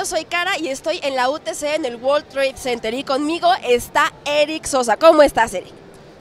Yo soy Cara y estoy en la UTC en el World Trade Center y conmigo está Eric Sosa. ¿Cómo estás, Eric?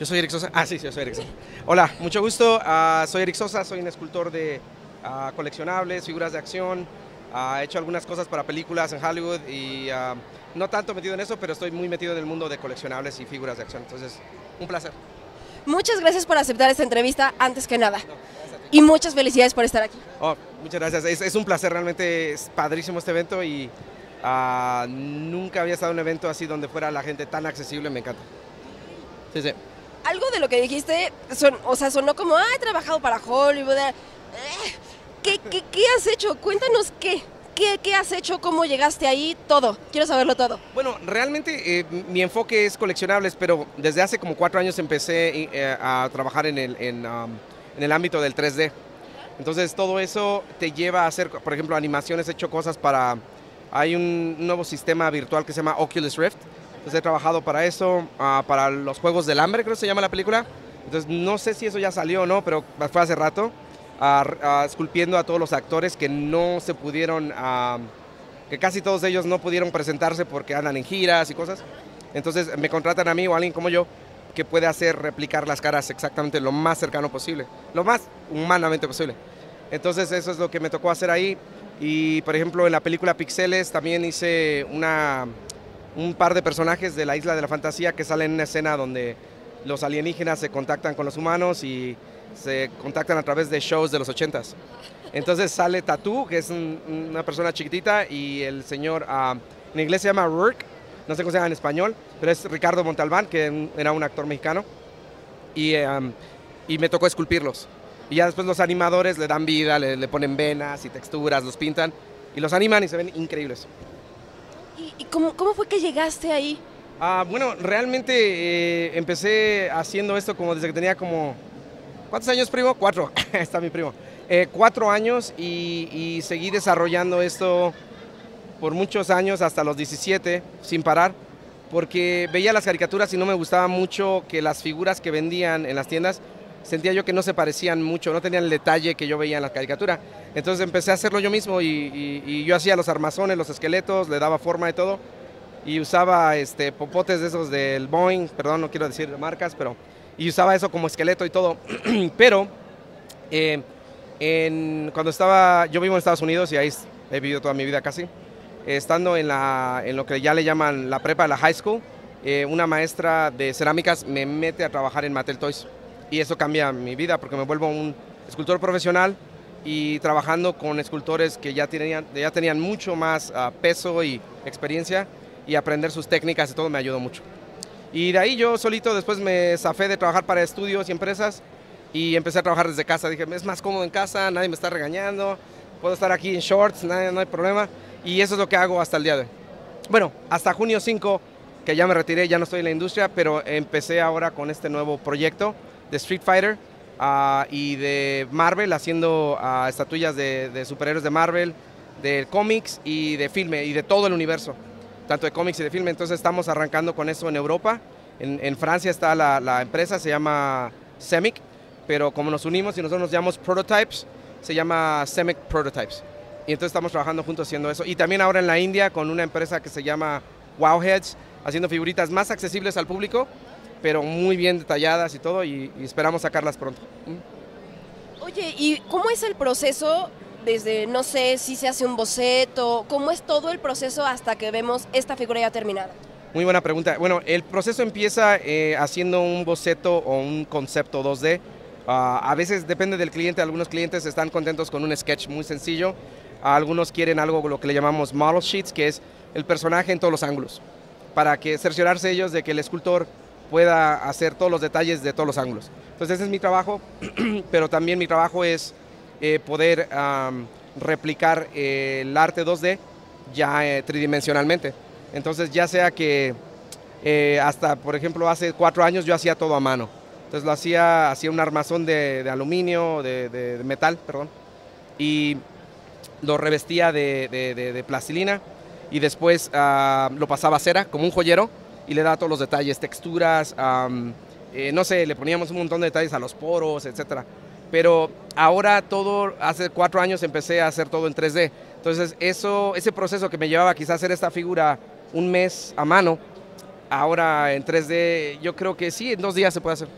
Yo soy Eric Sosa. Ah, sí, sí, yo soy Eric Sosa. Hola, mucho gusto. Ah, soy Eric Sosa, soy un escultor de ah, coleccionables, figuras de acción. Ah, he hecho algunas cosas para películas en Hollywood y no tanto metido en eso, pero estoy muy metido en el mundo de coleccionables y figuras de acción. Entonces, un placer. Muchas gracias por aceptar esta entrevista antes que nada. Y muchas felicidades por estar aquí. Oh, muchas gracias. Es, es un placer, realmente es padrísimo este evento y ah, nunca había estado en un evento así donde fuera la gente tan accesible, me encanta. Sí, sí. Algo de lo que dijiste, son- o sea, sonó como, ah, he trabajado para Hollywood. eh, ¿Qué, qué, qué has hecho? Cuéntanos qué. ¿Qué, ¿Qué has hecho? ¿Cómo llegaste ahí? Todo. Quiero saberlo todo. Bueno, realmente eh, mi enfoque es coleccionables, pero desde hace como cuatro años empecé eh, a trabajar en el, en, um, en el ámbito del 3D. Entonces todo eso te lleva a hacer, por ejemplo, animaciones, he hecho cosas para... Hay un nuevo sistema virtual que se llama Oculus Rift. Entonces he trabajado para eso, ah, para los Juegos del Hambre, creo que se llama la película. Entonces no sé si eso ya salió o no, pero fue hace rato. r- ah, esculpiendo a todos los actores que no se pudieron... ah, que casi todos ellos no pudieron presentarse porque andan en giras y cosas. Entonces me contratan a mí o a alguien como yo que puede hacer replicar las caras exactamente lo más cercano posible, lo más humanamente posible. Entonces eso es lo que me tocó hacer ahí. Y por ejemplo en la película Pixeles también hice una, un par de personajes de la Isla de la Fantasía que salen en una escena donde los alienígenas se contactan con los humanos y se contactan a través de shows de los ochentas. Entonces sale Tatú, que es un- una persona chiquitita, y el señor, ah, en inglés se llama Rourke, no sé cómo se llama en español, pero es Ricardo Montalbán, que era un actor mexicano, y, eh, um, y me tocó esculpirlos. Y ya después los animadores le dan vida, le, le ponen venas y texturas, los pintan, y los animan y se ven increíbles. ¿Y, y cómo, cómo fue que llegaste ahí? Ah, bueno, realmente eh, empecé haciendo esto como desde que tenía como... ¿Cuántos años, primo? Cuatro. Está mi primo. Eh, cuatro años y, y seguí desarrollando esto por muchos años, hasta los 17, sin parar, porque veía las caricaturas y no me gustaba mucho que las figuras que vendían en las tiendas, sentía yo que no se parecían mucho, no tenían el detalle que yo veía en la caricatura. Entonces empecé a hacerlo yo mismo y, y- y yo hacía los armazones, los esqueletos, le daba forma y todo y usaba este, popotes de esos del Boeing, perdón, no quiero decir marcas, pero y usaba eso como esqueleto y todo. pero eh, en- cuando estaba, yo vivo en Estados Unidos y ahí he vivido toda mi vida casi, estando en, lo que ya le llaman la prepa, la high school, eh, una maestra de cerámicas me mete a trabajar en Mattel Toys y eso cambia mi vida porque me vuelvo un escultor profesional y trabajando con escultores que ya tenían, mucho más ah, peso y experiencia y aprender sus técnicas y todo me ayudó mucho. Y de ahí yo solito después me zafé de trabajar para estudios y empresas y empecé a trabajar desde casa. Dije, es más cómodo en casa, nadie me está regañando, puedo estar aquí en shorts, no hay problema. Y eso es lo que hago hasta el día de hoy. Bueno, hasta junio 5, que ya me retiré, ya no estoy en la industria, pero empecé ahora con este nuevo proyecto de Street Fighter ah, y de Marvel, haciendo ah, estatuillas de, superhéroes de Marvel, de cómics y de filme y de todo el universo, tanto de cómics y de filme. Entonces estamos arrancando con eso en Europa. En, en Francia está la, la empresa, se llama Semic, pero como nos unimos y nosotros nos llamamos Prototypes, se llama Semic Prototypes. Y entonces estamos trabajando juntos haciendo eso. Y también ahora en la India con una empresa que se llama Wowheads, haciendo figuritas más accesibles al público, pero muy bien detalladas y todo, y, y esperamos sacarlas pronto. ¿Mm? Oye, ¿y cómo es el proceso desde, no sé, si se hace un boceto? ¿Cómo es todo el proceso hasta que vemos esta figura ya terminada? Muy buena pregunta. Bueno, el proceso empieza eh, haciendo un boceto o un concepto 2D. Ah, a veces depende del cliente, algunos clientes están contentos con un sketch muy sencillo, algunos quieren algo lo que le llamamos model sheets, que es el personaje en todos los ángulos, para que cerciorarse ellos de que el escultor pueda hacer todos los detalles de todos los ángulos. Entonces ese es mi trabajo, pero también mi trabajo es eh, poder replicar eh, el arte 2D ya eh, tridimensionalmente. Entonces ya sea que hasta, por ejemplo, hace cuatro años yo hacía todo a mano. Entonces lo hacía, hacía un armazón de, de aluminio, de, de- de metal, perdón, y lo revestía de, de- de- de plastilina y después ah, lo pasaba a cera como un joyero y le daba todos los detalles, texturas, eh, no sé, le poníamos un montón de detalles a los poros, etcétera. Pero ahora todo, hace cuatro años empecé a hacer todo en 3D. Entonces, eso, ese proceso que me llevaba quizás a hacer esta figura un mes a mano, ahora en 3D, yo creo que sí, en dos días se puede hacer.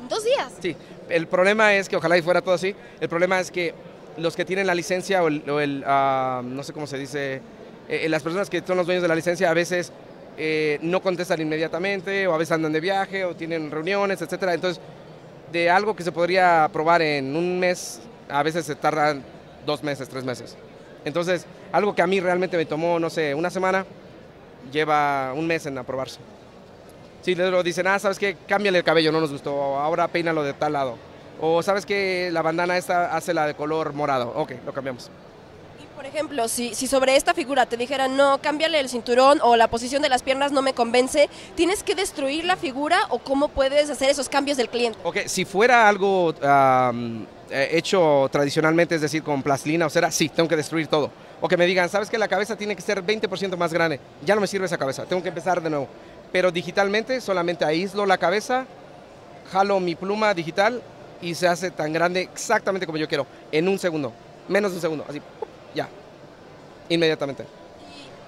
¿En dos días? Sí, el problema es que ojalá y fuera todo así, el problema es que los que tienen la licencia o el, ah, no sé cómo se dice, eh, eh, las personas que son los dueños de la licencia a veces eh, no contestan inmediatamente o a veces andan de viaje o tienen reuniones, etcétera. Entonces, de algo que se podría probar en un mes, a veces se tardan dos meses, tres meses. Entonces, algo que a mí realmente me tomó, no sé, una semana, lleva un mes en aprobarse. Si le lo dicen, ah, sabes qué, cámbiale el cabello, no nos gustó, ahora peínalo de tal lado. O sabes que la bandana esta hace la de color morado, ok, lo cambiamos. Y por ejemplo, si, si sobre esta figura te dijeran, no, cámbiale el cinturón o la posición de las piernas no me convence, ¿tienes que destruir la figura o cómo puedes hacer esos cambios del cliente? Ok, si fuera algo eh, hecho tradicionalmente, es decir, con plastilina o cera, sí, tengo que destruir todo. O que me digan, sabes que la cabeza tiene que ser 20% más grande, ya no me sirve esa cabeza, tengo que empezar de nuevo. Pero digitalmente solamente aíslo la cabeza, jalo mi pluma digital y se hace tan grande exactamente como yo quiero, en un segundo, menos de un segundo, así, ya, inmediatamente.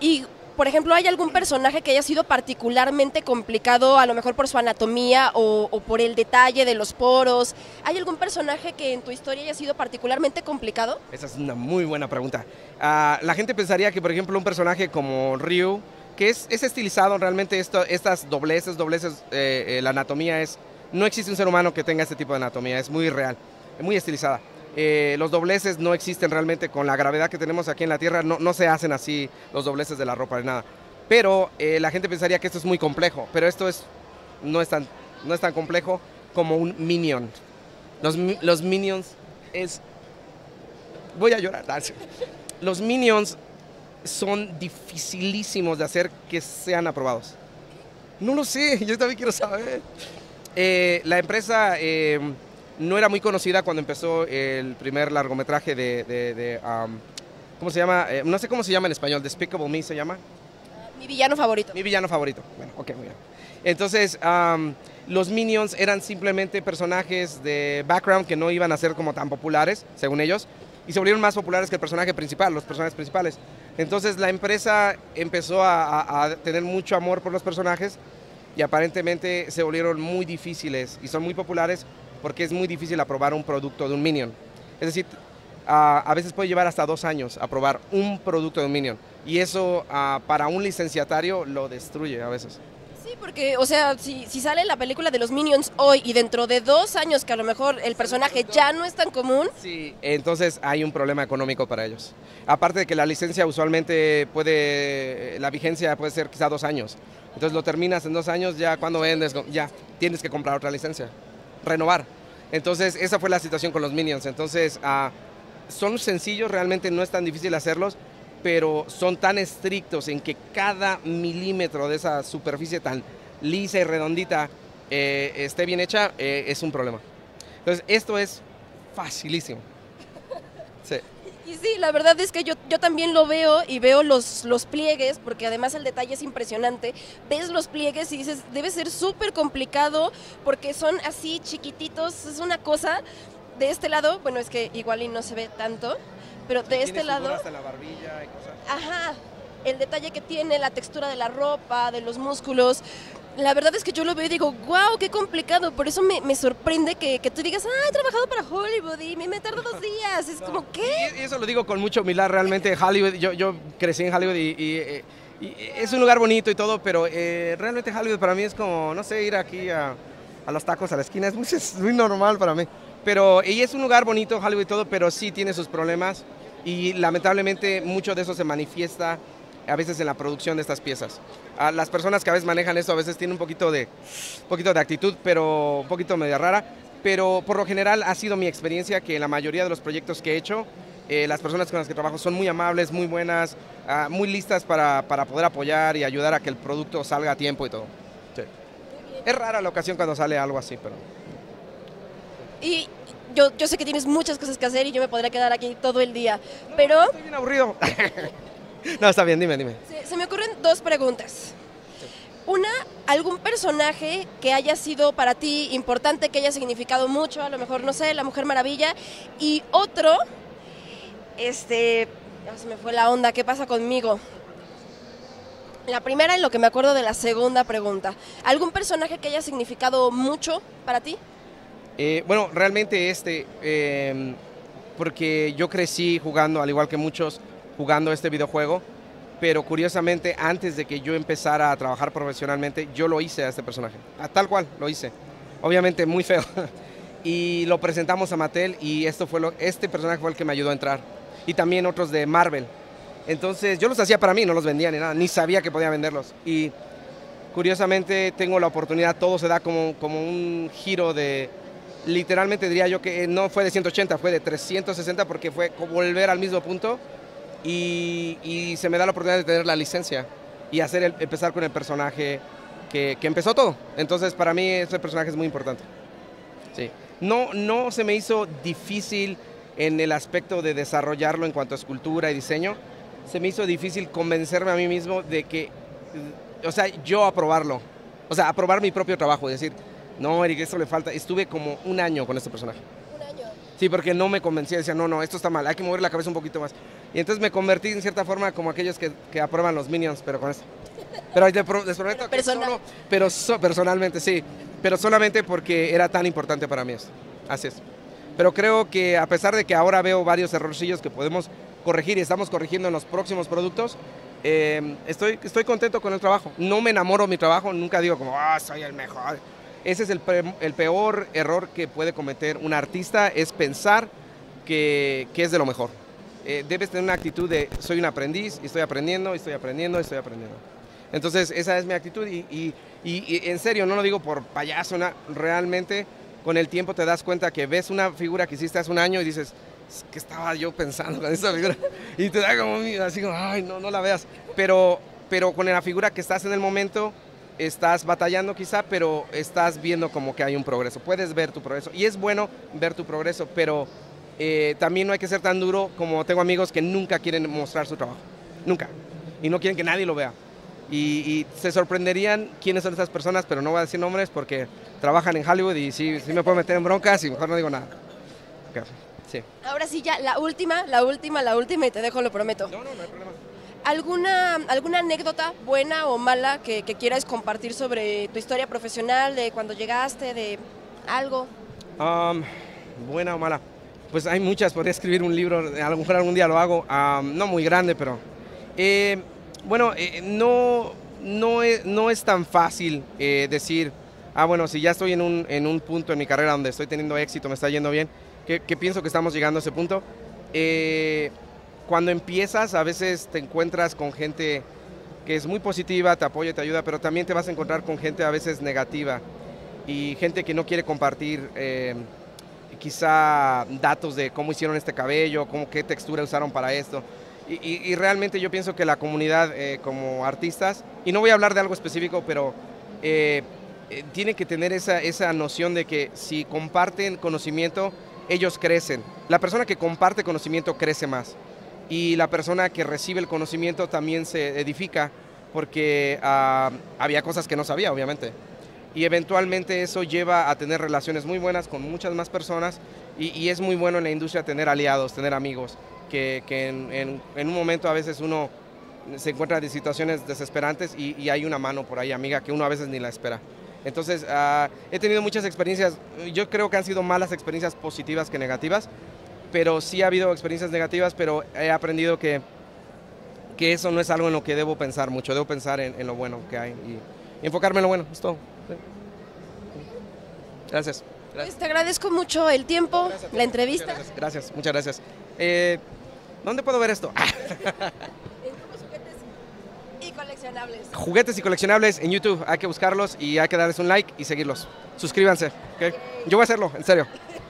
Y por ejemplo, ¿hay algún personaje que haya sido particularmente complicado, a lo mejor por su anatomía o, por el detalle de los poros? ¿Hay algún personaje que en tu historia haya sido particularmente complicado? Esa es una muy buena pregunta. Ah, la gente pensaría que, por ejemplo, un personaje como Ryu, que es, estilizado realmente, esto, estas dobleces, dobleces, eh, eh, la anatomía es... No existe un ser humano que tenga este tipo de anatomía, es muy real, muy estilizada. Eh, los dobleces no existen realmente con la gravedad que tenemos aquí en la Tierra, no, no se hacen así los dobleces de la ropa ni nada. Pero eh, la gente pensaría que esto es muy complejo, pero esto es, no, es tan, no es tan complejo como un minion. Los, los minions es... Voy a llorar. Los minions son dificilísimos de hacer que sean aprobados. No lo sé, yo también quiero saber. Eh, la empresa no era muy conocida cuando empezó el primer largometraje de, ¿cómo se llama? Eh, no sé cómo se llama en español, Despicable Me se llama. Mi villano favorito. Mi villano favorito. Bueno, ok, muy bien. Entonces, los Minions eran simplemente personajes de background que no iban a ser como tan populares, según ellos, y se volvieron más populares que el personaje principal, los personajes principales. Entonces, la empresa empezó a tener mucho amor por los personajes y aparentemente se volvieron muy difíciles y son muy populares porque es muy difícil aprobar un producto de un Minion. Es decir, a, veces puede llevar hasta dos años aprobar un producto de un Minion. Y eso para un licenciatario lo destruye a veces. Sí, porque, o sea, si, si, sale la película de los Minions hoy y dentro de dos años que a lo mejor el personaje ya no es tan común. Sí, entonces hay un problema económico para ellos. Aparte de que la licencia usualmente puede, la vigencia puede ser quizá dos años. Entonces lo terminas en dos años, ya cuando vendes, ya tienes que comprar otra licencia renovar. Entonces, esa fue la situación con los Minions. Entonces, ah, son sencillos, realmente no es tan difícil hacerlos, pero son tan estrictos en que cada milímetro de esa superficie tan lisa y redondita eh, esté bien hecha, eh, es un problema. Entonces, esto es facilísimo. Sí. Y sí, la verdad es que yo, yo también lo veo y veo los, los pliegues, porque además el detalle es impresionante. Ves los pliegues y dices, debe ser súper complicado porque son así chiquititos, es una cosa. De este lado, bueno, es que igual y no se ve tanto, pero de este lado... Hasta la barbilla y cosas. Ajá, el detalle que tiene, la textura de la ropa, de los músculos la verdad es que yo lo veo y digo, wow, qué complicado. Por eso me, sorprende que, tú digas, ah, he trabajado para Hollywood y me, tardó dos días. Es como, ¿qué? Y eso lo digo con mucho humildad, realmente. Hollywood, yo, yo crecí en Hollywood y, es un lugar bonito y todo, pero eh, realmente Hollywood para mí es como, no sé, ir aquí a, los tacos a la esquina. Es muy, es muy normal para mí. Pero, y es un lugar bonito, Hollywood y todo, pero sí tiene sus problemas. Y lamentablemente mucho de eso se manifiesta a veces en la producción de estas piezas. A las personas que a veces manejan esto a veces tienen un poquito de, poquito de actitud, pero un poquito media rara, pero por lo general ha sido mi experiencia que la mayoría de los proyectos que he hecho, eh, las personas con las que trabajo son muy amables, muy buenas, ah, muy listas para, para, poder apoyar y ayudar a que el producto salga a tiempo y todo. Es rara la ocasión cuando sale algo así, pero... Y yo, yo sé que tienes muchas cosas que hacer y yo me podría quedar aquí todo el día, pero... Estoy bien aburrido. No, está bien, dime, dime. Se, me ocurren dos preguntas. Una, algún personaje que haya sido para ti importante, que haya significado mucho, a lo mejor, no sé, la Mujer Maravilla. Y otro, este, Ya se me fue la onda, ¿qué pasa conmigo? La primera y lo que me acuerdo de la segunda pregunta. ¿Algún personaje que haya significado mucho para ti? Eh, bueno, realmente este, eh, porque yo crecí jugando, al igual que muchos, jugando este videojuego, pero curiosamente antes de que yo empezara a trabajar profesionalmente, yo lo hice a este personaje, a tal cual lo hice. Obviamente muy feo. y lo presentamos a Mattel y esto fue lo, este personaje fue el que me ayudó a entrar. Y también otros de Marvel. Entonces yo los hacía para mí, no los vendía ni nada, ni sabía que podía venderlos. Y curiosamente tengo la oportunidad, todo se da como, como un giro de, literalmente diría yo que no fue de 180, fue de 360 porque fue volver al mismo punto y, se me da la oportunidad de tener la licencia y hacer empezar con el personaje que, empezó todo. Entonces, para mí, ese personaje es muy importante. Sí. No, no se me hizo difícil en el aspecto de desarrollarlo en cuanto a escultura y diseño. Se me hizo difícil convencerme a mí mismo de que, o sea, yo aprobarlo. O sea, aprobar mi propio trabajo. Decir, no, Eric, esto le falta. Estuve como un año con este personaje. Sí, porque no me convencía, decía, no, no, esto está mal, hay que mover la cabeza un poquito más. Y entonces me convertí en cierta forma como aquellos que, aprueban los Minions, pero con esto. Pero les prometo que solo, pero personalmente sí, pero solamente porque era tan importante para mí esto. Así es. Pero creo que a pesar de que ahora veo varios errorcillos que podemos corregir y estamos corrigiendo en los próximos productos, eh, estoy, estoy contento con el trabajo. No me enamoro de mi trabajo, nunca digo como, ah, soy el mejor ese es el, peor error que puede cometer un artista, es pensar que, es de lo mejor. Eh, debes tener una actitud de soy un aprendiz y estoy aprendiendo, estoy aprendiendo, estoy aprendiendo. Entonces esa es mi actitud y, en serio, no lo digo por payaso, realmente con el tiempo te das cuenta que ves una figura que hiciste hace un año y dices, ¿qué estaba yo pensando con esa figura? Y te da como así como, ay, no, no la veas. Pero, pero con la figura que estás en el momento, estás batallando quizá, pero estás viendo como que hay un progreso. Puedes ver tu progreso y es bueno ver tu progreso, pero eh, también no hay que ser tan duro como tengo amigos que nunca quieren mostrar su trabajo, nunca, y no quieren que nadie lo vea. Y, se sorprenderían quiénes son esas personas, pero no voy a decir nombres porque trabajan en Hollywood y sí, sí me puedo meter en broncas y mejor no digo nada. sí. Ahora sí, ya la última, la última, la última y te dejo, lo prometo. No, no, no hay problema. ¿Alguna, alguna anécdota buena o mala que, quieras compartir sobre tu historia profesional, de cuando llegaste, de algo? buena o mala. Pues hay muchas, podría escribir un libro, a lo mejor algún día lo hago, no muy grande, pero... Eh, bueno, eh, no, no, es, no es tan fácil eh, decir, ah, bueno, si ya estoy en un, en un punto en mi carrera donde estoy teniendo éxito, me está yendo bien, que, pienso que estamos llegando a ese punto cuando empiezas a veces te encuentras con gente que es muy positiva, te apoya, te ayuda, pero también te vas a encontrar con gente a veces negativa y gente que no quiere compartir eh, quizá datos de cómo hicieron este cabello, cómo, qué textura usaron para esto. Y, realmente yo pienso que la comunidad eh, como artistas, y no voy a hablar de algo específico, pero eh, tiene que tener esa, esa noción de que si comparten conocimiento, ellos crecen. La persona que comparte conocimiento crece más y la persona que recibe el conocimiento también se edifica porque ah, había cosas que no sabía, obviamente. Y eventualmente eso lleva a tener relaciones muy buenas con muchas más personas y, es muy bueno en la industria tener aliados, tener amigos, que, en, un momento a veces uno se encuentra en situaciones desesperantes y, hay una mano por ahí, amiga, que uno a veces ni la espera. Entonces, ah, he tenido muchas experiencias, yo creo que han sido malas experiencias positivas que negativas, pero sí ha habido experiencias negativas, pero he aprendido que, que eso no es algo en lo que debo pensar mucho, debo pensar en, lo bueno que hay y, enfocarme en lo bueno, es todo. Gracias. Pues te agradezco mucho el tiempo, la entrevista. gracias, muchas gracias. Eh, ¿Dónde puedo ver esto? juguetes y coleccionables. Juguetes y coleccionables en YouTube, hay que buscarlos y hay que darles un like y seguirlos. Suscríbanse, Yo voy a hacerlo, en serio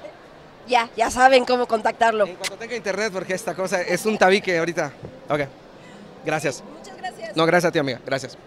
ya, ya saben cómo contactarlo. En cuanto tenga internet, porque esta cosa es un tabique ahorita. Ok. Gracias. Muchas gracias. No, gracias a ti, amiga. Gracias.